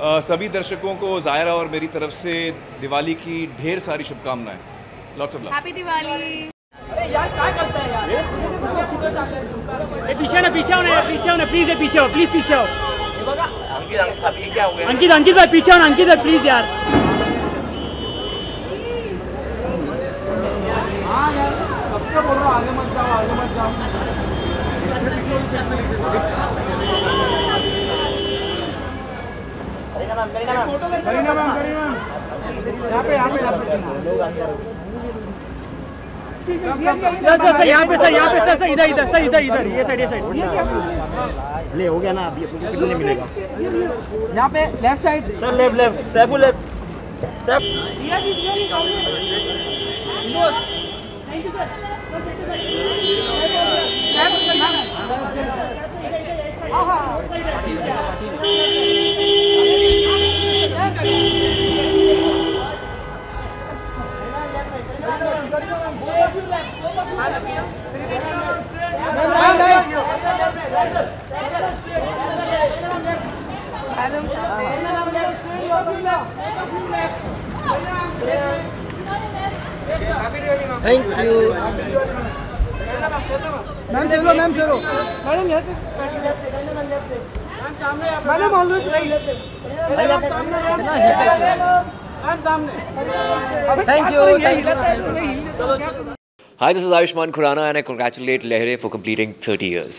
सभी दर्शकों को ज़ायरा और मेरी तरफ़ से दिवाली की ढेर सारी शुभकामनाएँ। Lots of love happy Diwali यार क्या करता है यार? ए, पीछे ना पीछे होना पीछे होना प्लीज़ पीछे हो प्लीज़ पीछे हो अंकित अंकित भाई पीछे होना अंकित भाई प्लीज़ यार। सर सर सर यहाँ पे सर यहाँ पे सर सर इधर इधर सर इधर इधर ये साइड ये साइड ले हो गया ना अभी कितने मिलेगा? यहाँ पे left side sir left left Saifu left Saif thank you चलो मैडम यहाँ से madam always thank you thank you Hi, this is Ayushman Khurana and I congratulate Lehre for completing 30 years.